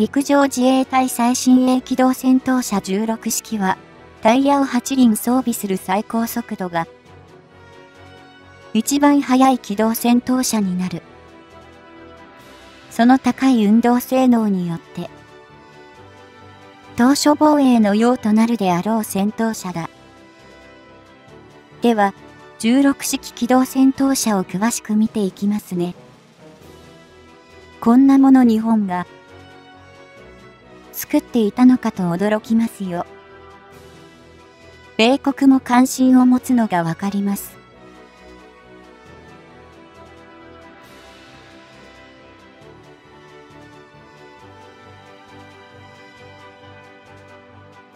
陸上自衛隊最新鋭機動戦闘車16式は、タイヤを8輪装備する最高速度が、一番速い機動戦闘車になる。その高い運動性能によって、当初防衛の用となるであろう戦闘車だ。では、16式機動戦闘車を詳しく見ていきますね。こんなもの日本が作っていたのかと驚きますよ。米国も関心を持つのがわかります。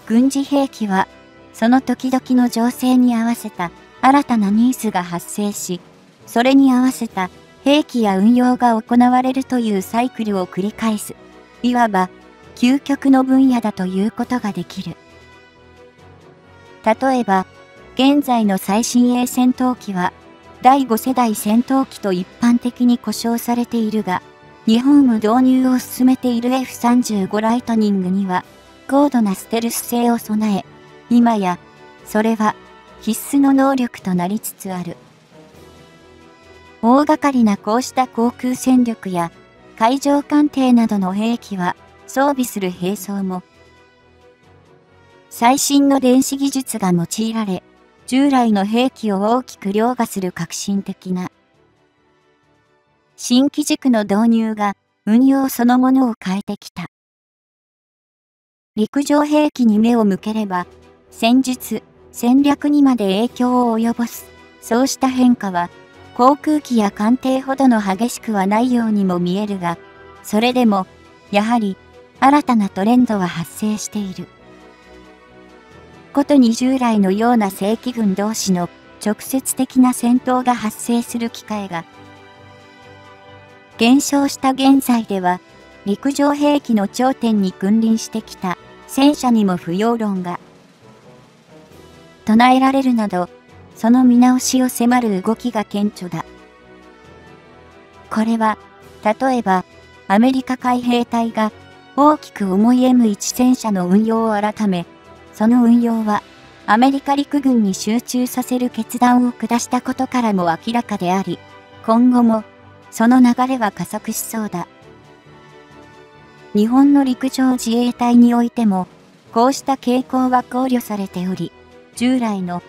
軍事兵器は、その時々の情勢に合わせた新たなニーズが発生し、それに合わせた兵器や運用が行われるというサイクルを繰り返す。いわば、究極の分野だということができる。例えば、現在の最新鋭戦闘機は、第5世代戦闘機と一般的に故障されているが、日本も導入を進めている F35 ライトニングには、高度なステルス性を備え、今や、それは必須の能力となりつつある。大掛かりなこうした航空戦力や海上艦艇などの兵器は装備する兵装も、最新の電子技術が用いられ、従来の兵器を大きく凌駕する革新的な新機軸の導入が運用そのものを変えてきた。陸上兵器に目を向ければ、戦術、戦略にまで影響を及ぼす。そうした変化は、航空機や艦艇ほどの激しくはないようにも見えるが、それでも、やはり、新たなトレンドは発生している。ことに従来のような正規軍同士の直接的な戦闘が発生する機会が、減少した現在では、陸上兵器の頂点に君臨してきた戦車にも不要論が唱えられるなど、その見直しを迫る動きが顕著だ。これは、例えば、アメリカ海兵隊が大きく重い M1 戦車の運用を改め、その運用はアメリカ陸軍に集中させる決断を下したことからも明らかであり、今後もその流れは加速しそうだ。日本の陸上自衛隊においても、こうした傾向は考慮されており、従来の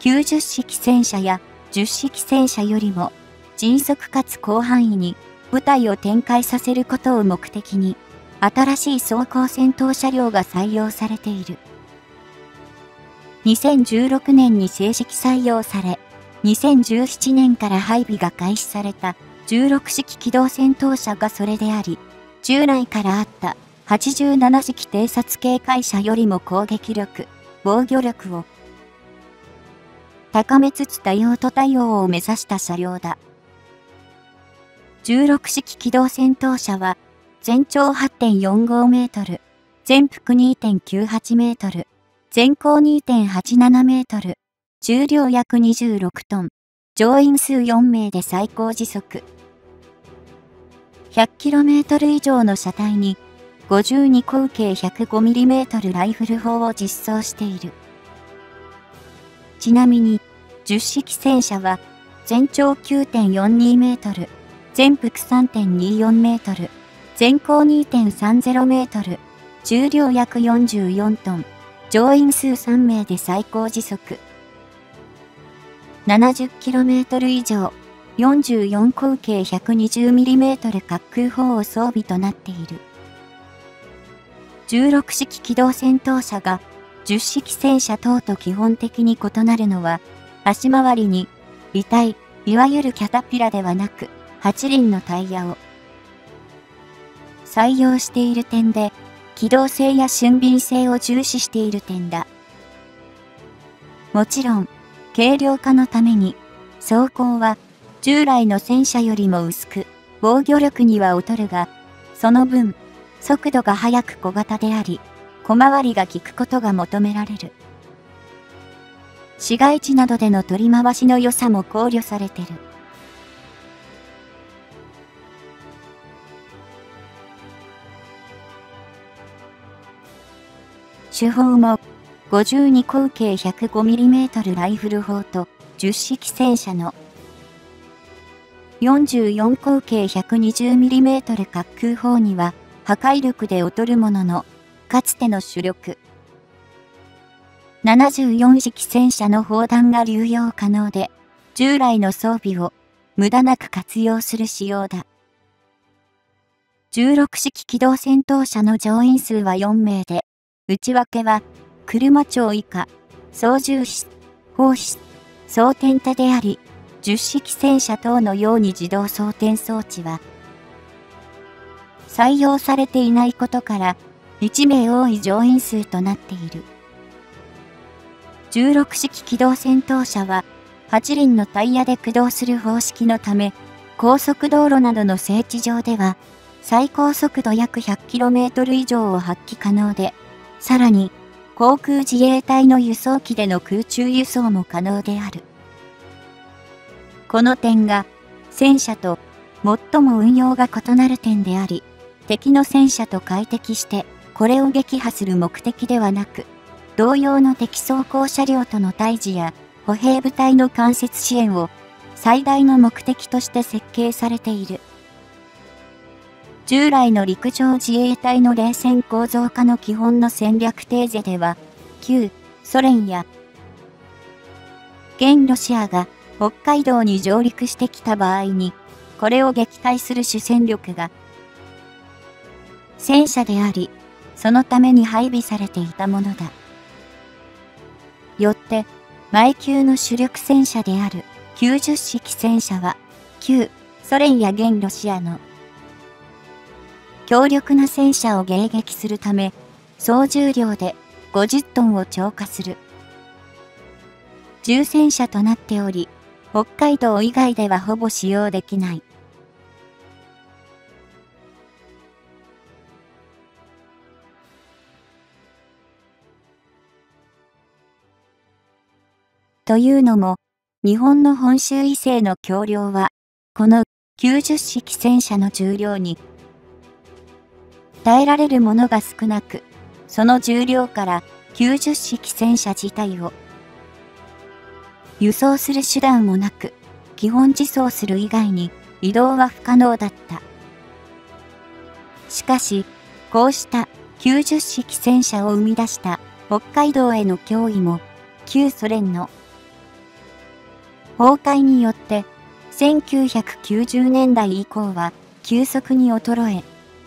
90式戦車や10式戦車よりも迅速かつ広範囲に部隊を展開させることを目的に新しい装甲戦闘車両が採用されている。2016年に正式採用され、2017年から配備が開始された16式機動戦闘車がそれであり、従来からあった87式偵察警戒車よりも攻撃力、防御力を高めつつ多用途対応を目指した車両だ。16式機動戦闘車は、全長8.45メートル、全幅2.98メートル、全高2.87メートル、重量約26トン、乗員数4名で最高時速。100km 以上の車体に52口径 105mm ライフル砲を実装している。ちなみに、10式戦車は、全長9.42メートル、全幅3.24メートル、全高2.30メートル、重量約44トン、乗員数3名で最高時速。70km 以上、44口径 120mm 滑空砲を装備となっている。16式機動戦闘車が10式戦車等と基本的に異なるのは、足回りに、微体、いわゆるキャタピラではなく、8輪のタイヤを採用している点で、機動性や俊敏性を重視している点だ。もちろん、軽量化のために、走行は従来の戦車よりも薄く、防御力には劣るが、その分、速度が速く小型であり、小回りが効くことが求められる。市街地などでの取り回しの良さも考慮されてる。手法も、52口径 105mm ライフル砲と10式戦車の44口径 120mm 滑空砲には破壊力で劣るものの、かつての主力。74式戦車の砲弾が流用可能で、従来の装備を無駄なく活用する仕様だ。16式機動戦闘車の乗員数は4名で、内訳は、車長以下、操縦士、砲士、装填手であり、10式戦車等のように自動装填装置は、採用されていないことから、1名多い乗員数となっている。16式機動戦闘車は、8輪のタイヤで駆動する方式のため、高速道路などの整地上では、最高速度約 100km 以上を発揮可能で、さらに、航空自衛隊の輸送機での空中輸送も可能である。この点が、戦車と最も運用が異なる点であり、敵の戦車と快適して、これを撃破する目的ではなく、同様の敵装甲車両との対峙や歩兵部隊の間接支援を最大の目的として設計されている。従来の陸上自衛隊の冷戦構造化の基本の戦略テーゼでは、旧ソ連や現ロシアが北海道に上陸してきた場合に、これを撃退する主戦力が戦車であり、そのために配備されていたものだ。よって、前級の主力戦車である90式戦車は、旧ソ連や現ロシアの強力な戦車を迎撃するため、総重量で50トンを超過する。重戦車となっており、北海道以外ではほぼ使用できない。というのも、日本の本州異性の橋梁は、この90式戦車の重量に耐えられるものが少なく、その重量から90式戦車自体を輸送する手段もなく、基本自走する以外に移動は不可能だった。しかし、こうした90式戦車を生み出した北海道への脅威も、旧ソ連の崩壊によって、1990年代以降は急速に衰え、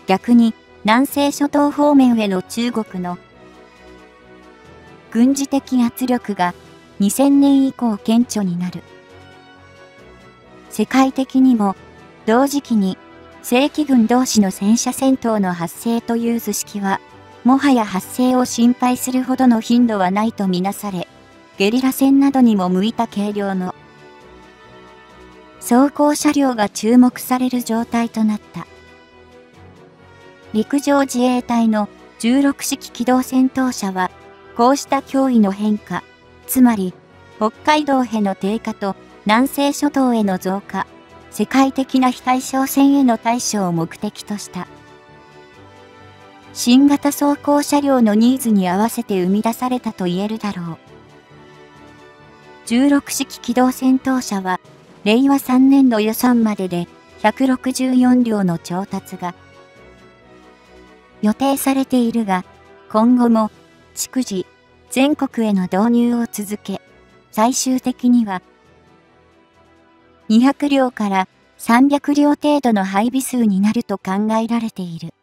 逆に南西諸島方面への中国の軍事的圧力が2000年以降顕著になる。世界的にも同時期に正規軍同士の戦車戦闘の発生という図式はもはや発生を心配するほどの頻度はないとみなされ、ゲリラ戦などにも向いた軽量の装甲車両が注目される状態となった。陸上自衛隊の16式機動戦闘車は、こうした脅威の変化、つまり、北海道への低下と南西諸島への増加、世界的な非対称戦への対処を目的とした。新型装甲車両のニーズに合わせて生み出されたと言えるだろう。16式機動戦闘車は、令和3年度予算までで164両の調達が予定されているが、今後も、逐次、全国への導入を続け、最終的には、200両から300両程度の配備数になると考えられている。